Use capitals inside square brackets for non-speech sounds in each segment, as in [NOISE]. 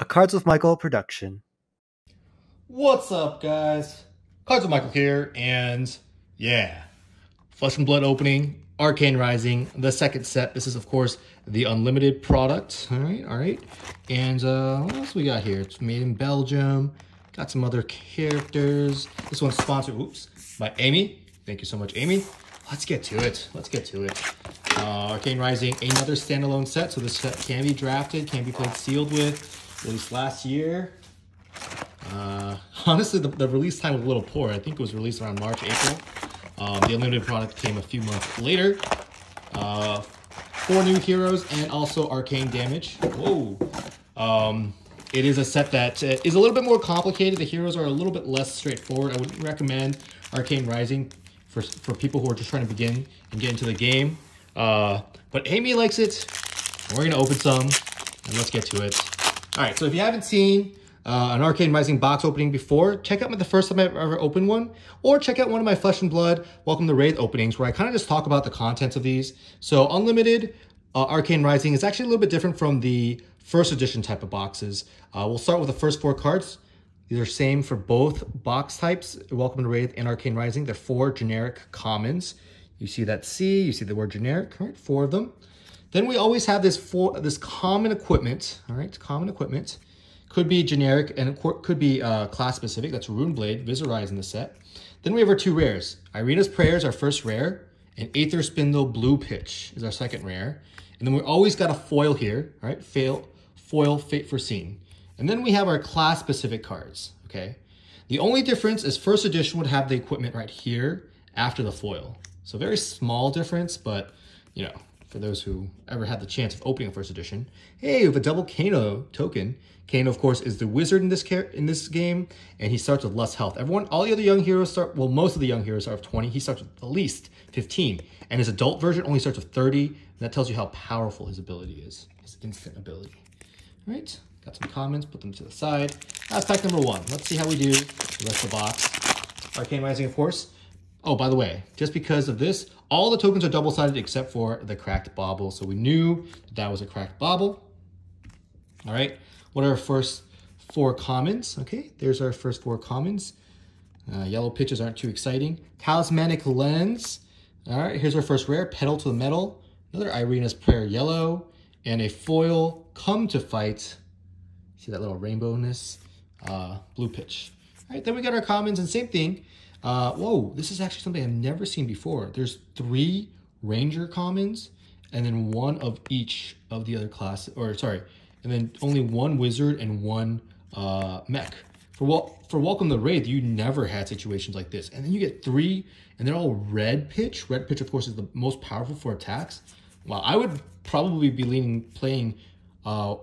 A Cards with Michael production. What's up, guys? Cards with Michael here, and yeah, Flesh and Blood opening, Arcane Rising, the second set. This is, of course, the Unlimited product. All right, all right. And uh, what else we got here? It's made in Belgium. Got some other characters. This one's sponsored, oops, by Amy. Thank you so much, Amy. Let's get to it. Let's get to it. Uh, Arcane Rising, another standalone set. So this set can be drafted, can be played sealed with. Released last year. Uh, honestly, the, the, release time was a little poor. I think it was released around March, April. Um, the unlimited product came a few months later. Uh, four new heroes and also arcane damage. Whoa. Um, it is a set that uh, a little bit more complicated. The heroes are a little bit less straightforward. I would recommend Arcane Rising for, for people who are just trying to begin and get into the game. Uh, but Amy likes it. We're going to open some and let's get to it. All right, so if you haven't seen uh, an Arcane Rising box opening before, check out the first time I've ever opened one, or check out one of my Flesh and Blood Welcome to Rathe openings where I kind of just talk about the contents of these. So Unlimited uh, Arcane Rising is actually a little bit different from the first edition type of boxes. Uh, we'll start with the first four cards. These are same for both box types, Welcome to Rathe and Arcane Rising. They're four generic commons. You see that C, you see the word generic, right? Four of them. Then we always have this for this common equipment, all right, common equipment. Could be generic and could be uh, class specific. That's Runeblade, Viserai in the set. Then we have our two rares. Eirina's Prayer is our first rare, and Aether Spindle Blue Pitch is our second rare. And then we always got a foil here, all right, fail, foil Fate Foreseen. And then we have our class specific cards, okay? The only difference is first edition would have the equipment right here after the foil. So very small difference, but you know, for those who ever had the chance of opening a first edition. Hey, we have a double Kano token. Kano, of course, is the wizard in this in this game, and he starts with less health. Everyone, all the other young heroes start, well, most of the young heroes start with 20. He starts with at least 15. And his adult version only starts with 30, and that tells you how powerful his ability is, his instant ability. All right, got some comments, put them to the side. That's pack number one. Let's see how we do of the box. Arcane Rising, of course. Oh, by the way, just because of this, all the tokens are double-sided except for the cracked bauble. So we knew that, that was a cracked bauble. All right, what are our first four commons? Okay, there's our first four commons. Uh, yellow pitches aren't too exciting. Talismanic Lens. All right, here's our first rare, Pedal to the Metal. Another Eirina's Prayer yellow. And a foil, Come to Fight. See that little rainbowness? Uh, blue pitch. All right, then we got our commons and same thing. Uh, whoa, this is actually something I've never seen before. There's three Ranger commons and then one of each of the other classes, or sorry, and then only one Wizard and one uh, Mech. For, wel for Welcome the Rathe, you never had situations like this. And then you get three, and they're all red pitch. Red pitch, of course, is the most powerful for attacks. Well, I would probably be leaning playing uh,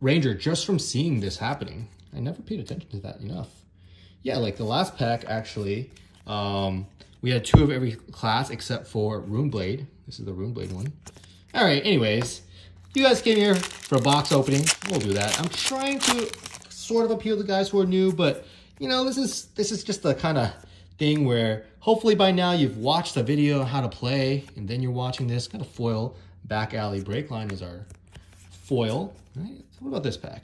Ranger just from seeing this happening. I never paid attention to that enough yeah, like the last pack actually, um, we had two of every class except for Runeblade. This is the Runeblade one. All right, anyways, you guys came here for a box opening. We'll do that. I'm trying to sort of appeal to guys who are new, but you know, this is this is just the kind of thing where hopefully by now you've watched the video how to play, and then you're watching this kind of foil back alley break line is our foil. Right? So what about this pack?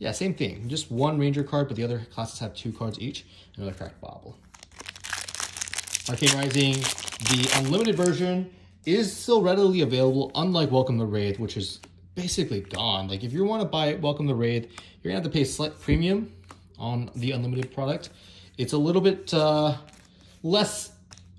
Yeah, same thing. Just one Ranger card, but the other classes have two cards each. Another cracked bauble. Arcane Rising, the unlimited version, is still readily available, unlike Welcome the Rathe, which is basically gone. Like, if you want to buy Welcome the Rathe, you're going to have to pay slight premium on the unlimited product. It's a little bit uh, less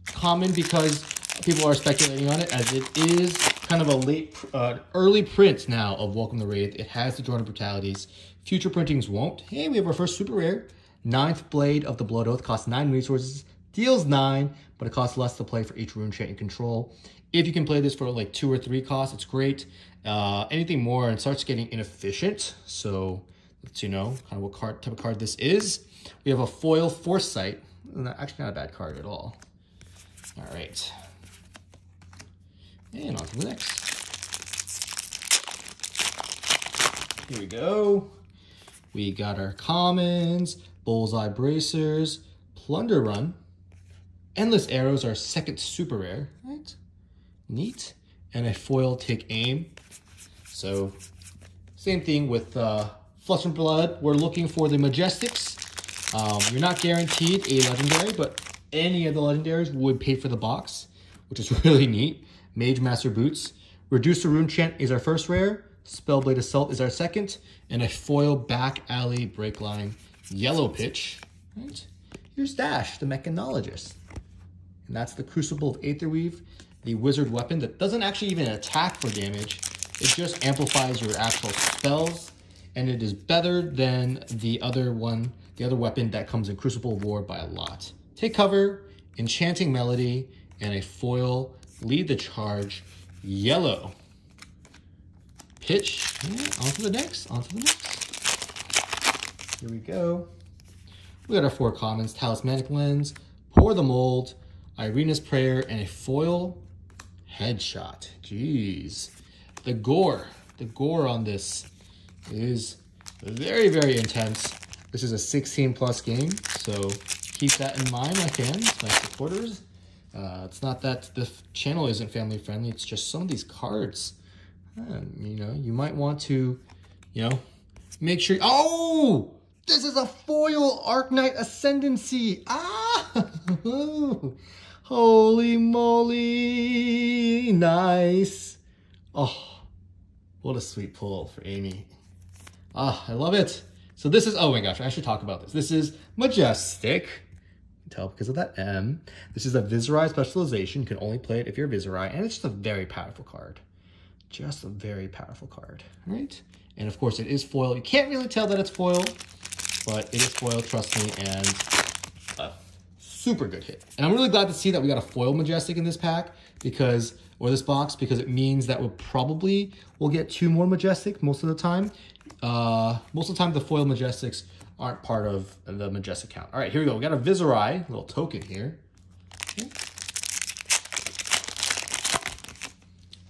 common because people are speculating on it, as it is kind of a late, uh, early print now of Welcome the Rathe. It has the Jordan Brutalities. Future printings won't. Hey, we have our first super rare. Ninth Blade of the Blood Oath. Costs nine resources. Deals nine, but it costs less to play for each rune chant you control. If you can play this for like two or three costs, it's great. Uh, anything more, and starts getting inefficient. So lets you know kind of what card, type of card this is. We have a foil Foresight. Actually, not a bad card at all. All right. And on to the next. Here we go. We got our commons, bullseye bracers, plunder run, endless arrows, our second super rare, right? Neat. And a foil take aim. So same thing with uh, Flesh and Blood, we're looking for the Majestics. Um, you're not guaranteed a legendary, but any of the legendaries would pay for the box, which is [LAUGHS] really neat. Mage Master Boots. Reduce the Rune Chant is our first rare. Spellblade Assault is our second. And a foil back alley break line yellow pitch. Right? Here's Dash, the mechanologist. And that's the Crucible of Aetherweave, the wizard weapon that doesn't actually even attack for damage. It just amplifies your actual spells. And it is better than the other one, the other weapon that comes in Crucible of War by a lot. Take cover, Enchanting Melody, and a foil lead the charge yellow. Pitch, yeah, on to the next, on to the next. Here we go. We got our four commons, Talismanic Lens, Pour the Mold, Eirina's Prayer, and a foil headshot. Jeez. The gore, the gore on this is very, very intense. This is a 16 plus game, so keep that in mind, my fans, my supporters. Uh, it's not that the channel isn't family friendly, it's just some of these cards, um, you know, you might want to, you know, make sure, oh, this is a foil Arknight Ascendancy. Ah, [LAUGHS] holy moly, nice. Oh, what a sweet pull for Amy. Ah, I love it. So this is, oh my gosh, I should talk about this. This is Majestic tell because of that M. This is a Viserai specialization. You can only play it if you're Viserai, and it's just a very powerful card. Just a very powerful card, right? And of course, it is foil. You can't really tell that it's foil, but it is foil, trust me, and a super good hit. And I'm really glad to see that we got a foil Majestic in this pack because, or this box, because it means that we'll probably will get two more Majestic most of the time. Uh, most of the time, the foil Majestics aren't part of the Majestic count. All right, here we go. We got a Viserai, little token here. Okay.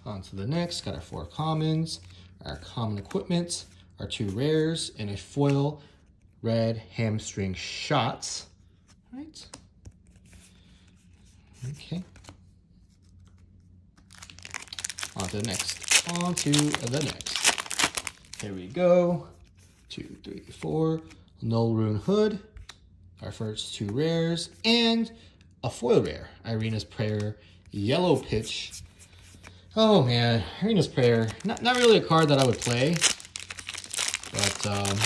On to the next, got our four commons, our common equipment, our two rares, and a foil red hamstring shots. All right. Okay. On to the next. On to the next. Here we go. Two, three, four. Null Rune Hood, our first two rares, and a foil rare, Eirina's Prayer Yellow Pitch. Oh man, Eirina's Prayer, not, not really a card that I would play, but um,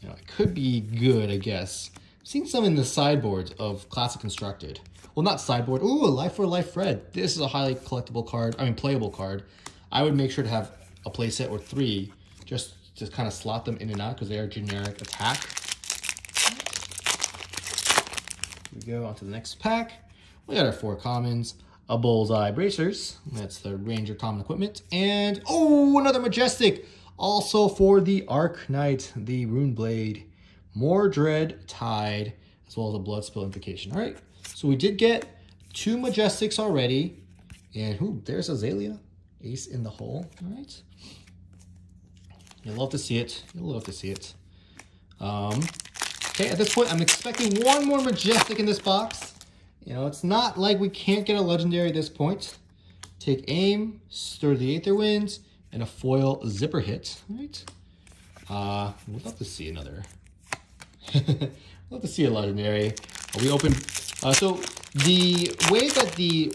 you know, it could be good, I guess. I've seen some in the sideboards of Classic Constructed. Well, not sideboard, ooh, a Life for Life Red. This is a highly collectible card, I mean playable card. I would make sure to have a playset or three just just kind of slot them in and out because they are generic attack. we go on to the next pack. We got our four commons, a Bullseye Bracers, that's the Ranger common equipment, and oh, another Majestic, also for the Arc Knight, the Rune Blade, Mordred Tide, as well as a Blood Spill Invocation. All right, so we did get two Majestics already, and who? There's Azalea, Ace in the hole. All right. You'll love to see it. You'll love to see it. Um, okay, at this point, I'm expecting one more Majestic in this box. You know, it's not like we can't get a Legendary at this point. Take aim, stir the Aether Winds, and a foil zipper hit, right? Uh, we'd love to see another. [LAUGHS] love to see a Legendary. We open, uh, so the way that the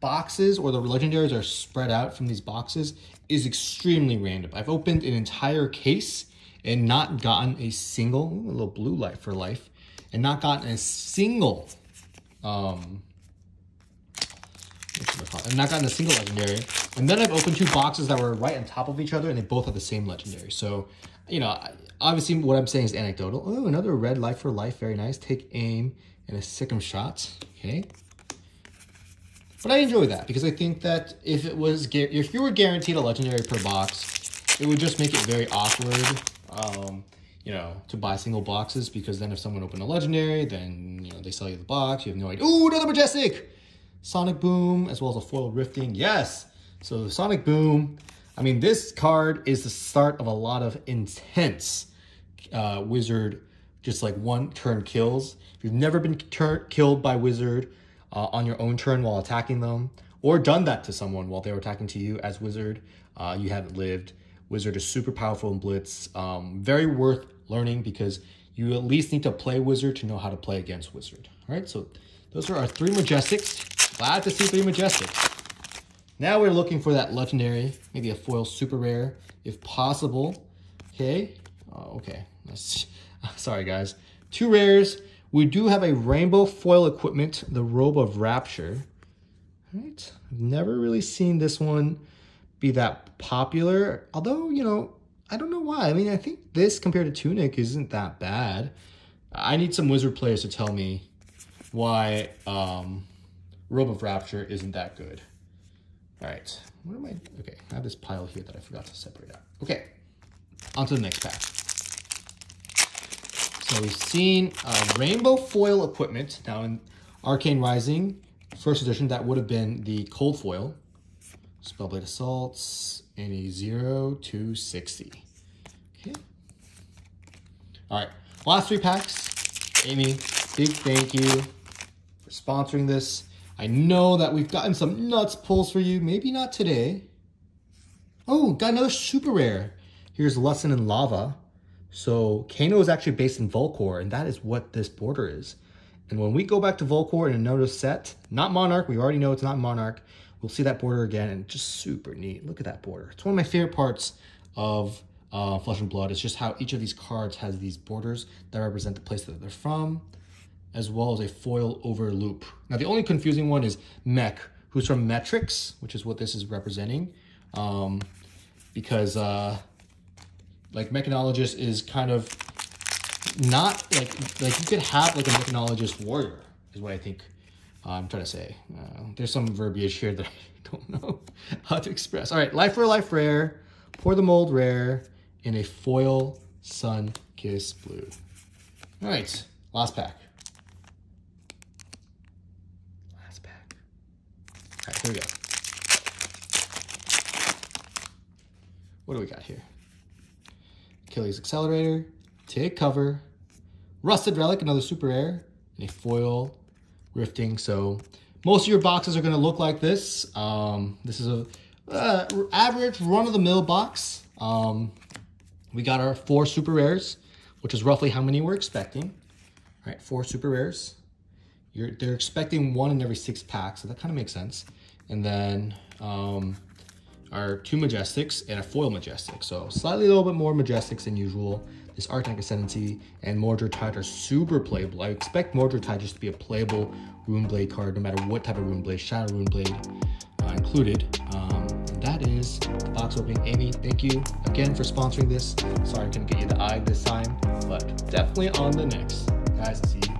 boxes or the legendaries are spread out from these boxes is extremely random. I've opened an entire case and not gotten a single, ooh, a little blue light for life, and not gotten a single, um, and not gotten a single legendary. And then I've opened two boxes that were right on top of each other and they both have the same legendary. So, you know, obviously what I'm saying is anecdotal. Oh, another red life for life. Very nice. Take aim and a sick'em shot. Okay. But I enjoy that because I think that if it was if you were guaranteed a legendary per box, it would just make it very awkward, um, you know, to buy single boxes because then if someone opened a legendary, then you know they sell you the box, you have no idea. Ooh, another majestic, Sonic Boom, as well as a foil rifting. Yes, so Sonic Boom. I mean, this card is the start of a lot of intense uh, wizard, just like one turn kills. If you've never been killed by wizard uh, on your own turn while attacking them, or done that to someone while they were attacking to you as wizard, uh, you haven't lived. Wizard is super powerful in Blitz. Um, very worth learning because you at least need to play Wizard to know how to play against Wizard. All right, so those are our three Majestics. Glad to see three Majestics. Now we're looking for that legendary, maybe a foil super rare, if possible. Okay, oh, okay. [LAUGHS] Sorry, guys. Two rares. We do have a rainbow foil equipment, the Robe of Rapture. All right, I've never really seen this one be that popular. Although, you know, I don't know why. I mean, I think this compared to Tunic isn't that bad. I need some Wizard players to tell me why um, Robe of Rapture isn't that good. All right, what am I? Okay, I have this pile here that I forgot to separate out. Okay, on to the next pack. So we've seen uh, rainbow foil equipment. Now in Arcane Rising, first edition, that would have been the cold foil. Spellblade Assaults, and a 0 to 60. Okay. All right, last three packs. Amy, big thank you for sponsoring this. I know that we've gotten some nuts pulls for you. Maybe not today. Oh, got another super rare. Here's Lesson in Lava. So Kano is actually based in Volcor, and that is what this border is. And when we go back to Volcor in another set, not Monarch, we already know it's not Monarch, we'll see that border again and just super neat. Look at that border. It's one of my favorite parts of uh, Flesh and Blood. It's just how each of these cards has these borders that represent the place that they're from, as well as a foil over loop. Now the only confusing one is Mech, who's from Metrix, which is what this is representing. Um, because uh, like Mechanologist is kind of not like, like you could have like a Mechanologist warrior is what I think uh, I'm trying to say. Uh, there's some verbiage here that [LAUGHS] I don't know how to express. All right, life for life rare, pour the mold rare in a foil sun kiss blue. All right, last pack. Last pack. All right, here we go. What do we got here? Achilles Accelerator, take cover, Rusted Relic, another super rare, and a foil rifting. So most of your boxes are going to look like this. Um, this is a uh, average run-of-the-mill box. Um, we got our four super rares, which is roughly how many we're expecting. All right, four super rares. You're, they're expecting one in every six packs, so that kind of makes sense. And then um, our two Majestics and a foil Majestic. So slightly a little bit more Majestics than usual. This Arknight Ascendancy and Mordred Tide are super playable. I expect Mordred Tide just to be a playable Runeblade card, no matter what type of Runeblade, Shadow Runeblade uh, included. Um, that is the box opening. Amy, thank you again for sponsoring this. Sorry I couldn't get you the eye this time, but definitely on the next. Guys, see you